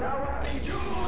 Now I need you!